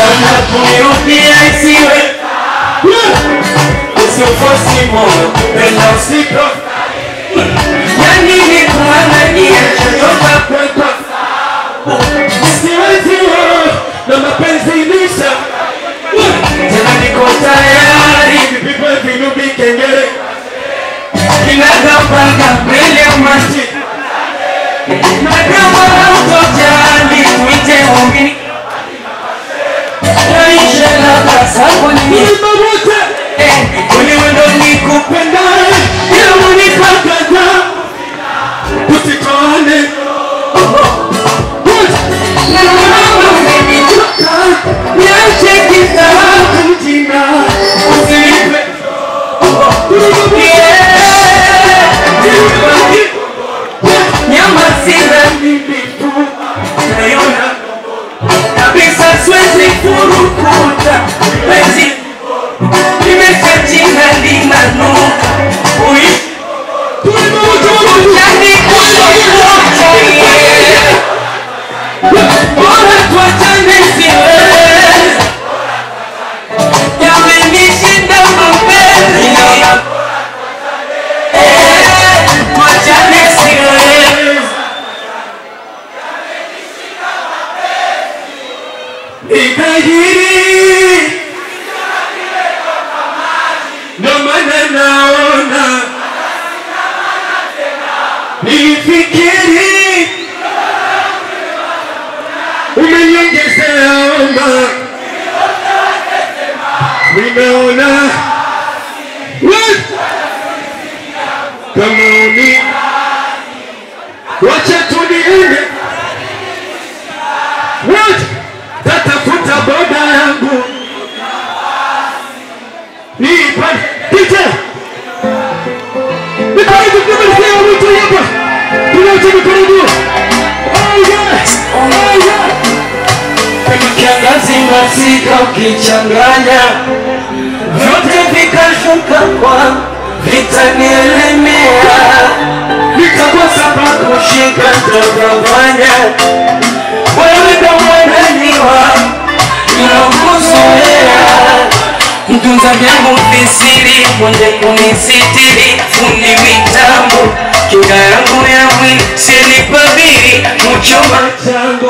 Samba com miopia e. Silêncio E se eu fosse mono, eu não se trocaria. E a minha irmã, a minha eu não canto a eu, não me pense nisso Tena di hum. contrariari, vi poi non vi é Chi la dà paga, prende un mastino é che vuole ni wote penzi nilifikiri. Umeniongezea oma nimeona. Kama uni wacha kiangazi masika ukichanganya vyote vikashuka kwa vitanielemea nitakosa pa kushika ntagawanya wewe ndo nakuzoea mtunza vyangu visiri mwenye kunisitiri fundi mitambo. Kinga yangu ya mwili silipabiri muchoma chango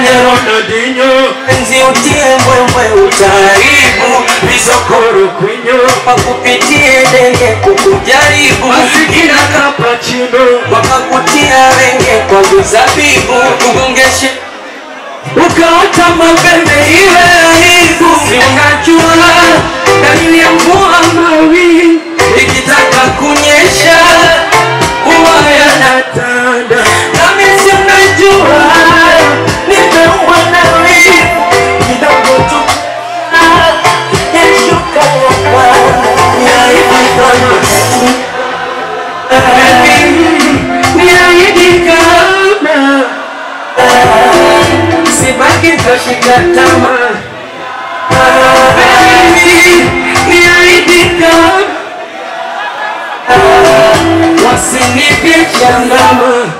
sijifanye Ronaldinho penzi utie mbwembwe utaribu. Visokoro kwinyo. Wakupitie denge kukujaribu. Masikina kapachino wakakutia renge kwa vizabibu kugongeshe ukaota mabende iwe aibu wasinipe changama